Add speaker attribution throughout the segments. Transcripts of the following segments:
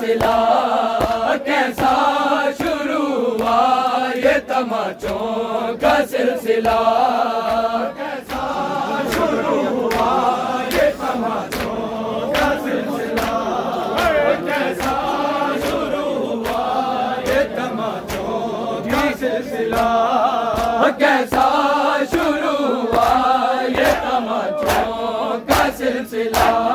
Speaker 1: سلسلہ کیسا شروع ہوا؟ یہ تماچوں کا سلسلہ کیسا شروع ہوا؟ یہ تماچوں کا سلسلہ کیسا شروع ہوا؟ یہ تماچوں کا سلسلہ کیسا شروع ہوا؟ یہ تماچوں کا سلسلہ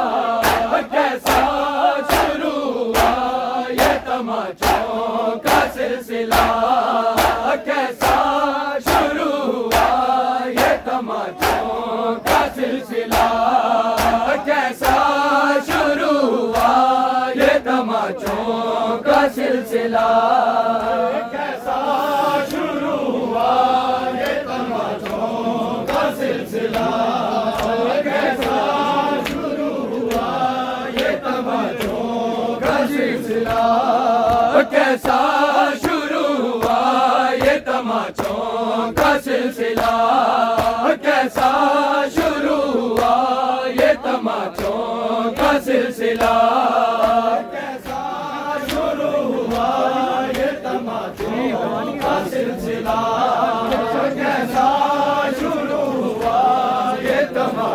Speaker 1: سلسلہ کیسا شروع ہوا؟ یہ تماچوں کا سلسلہ کیسا شروع ہوا؟ یہ تماچوں کا سلسلہ کیسا شروع ہوا؟ یہ تماچوں کا سلسلہ کیسا شروع ہوا؟ یہ تماچوں کا سلسلہ کیسا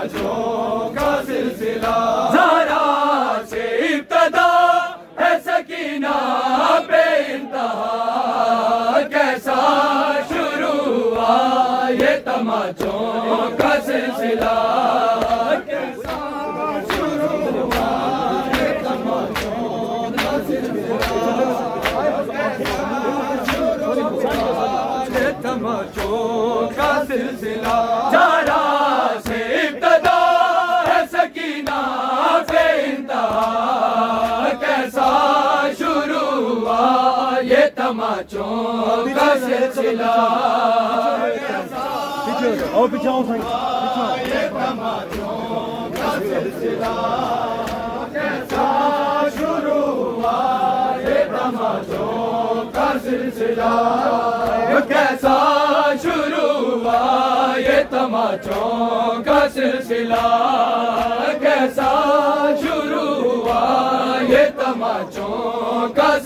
Speaker 1: تماچوں کا سلسلہ ذرا سے ابتدا ہے سکینہ بے انتہا، کیسا شروع ہوا یہ تماچوں کا سلسلہ؟ کیسا تماچوں کا سلسلہ؟
Speaker 2: اور پیچھے سائیں
Speaker 1: کیسا شروع ہوا یہ تماچوں کا سلسلہ کیسا شروع ہوا یہ تماچوں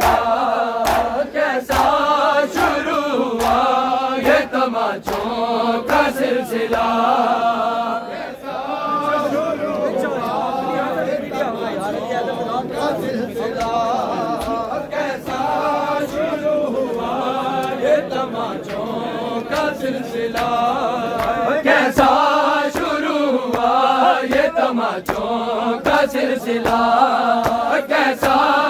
Speaker 1: سلسلہ کیسا شروع ہوا؟ یہ تماچوں کا سلسلہ کیسا شروع ہوا؟ یہ تماچوں کا سلسلہ کیسا شروع ہوا؟ یہ تماچوں کا سلسلہ کیسا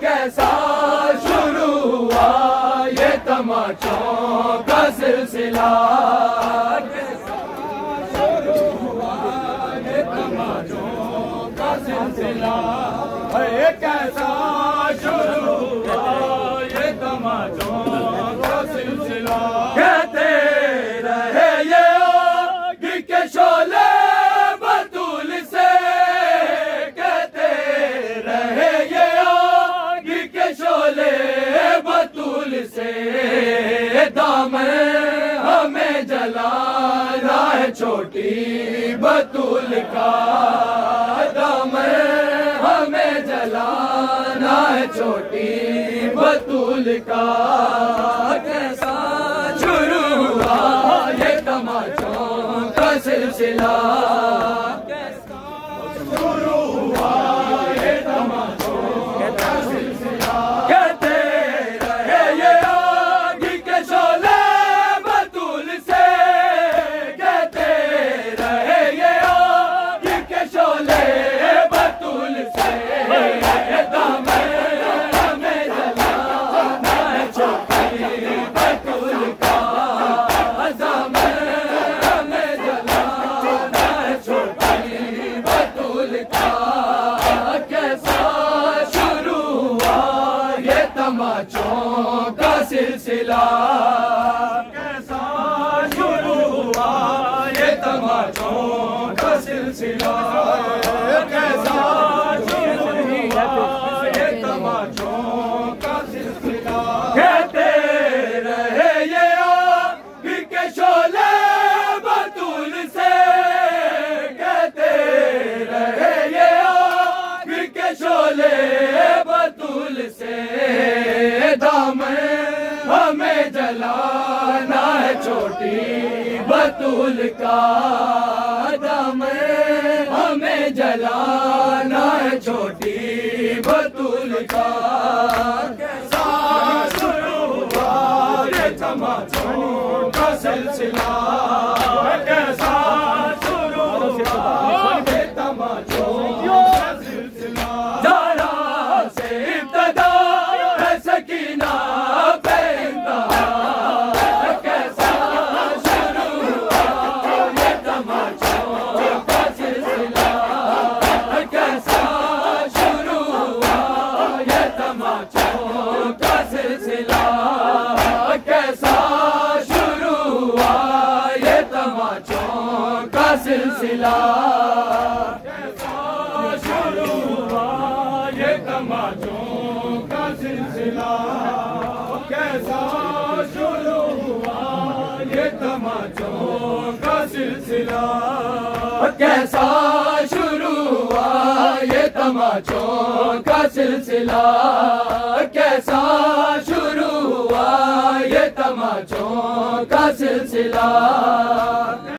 Speaker 1: کیسا شروع ہوا یہ تماچوں کا سلسلہ؟ کیسا شروع ہوا یہ تماچوں کا سلسلہ؟ اے کیسا شروع ہوا سے دامن ہمیں جلانا ہے چھوٹی بطول کا دامن جلانا ہے چھوٹی بطول کا کیسا شروع ہوا یہ تماچوں کا سلسلہ شروع ہوا یہ تماچوں کا سلسلہ؟ بطول ہمیں جلانا ہے چھوٹی بطول کا۔ سلسلہ۔ کیسا شروع ہوا یہ تماچوں کا سلسلہ؟ کیسا شروع ہوا یہ تماچوں کا سلسلہ؟ کیسا شروع ہوا یہ تماچوں کا سلسلہ؟ کیسا شروع ہوا یہ تماچوں کا سلسلہ؟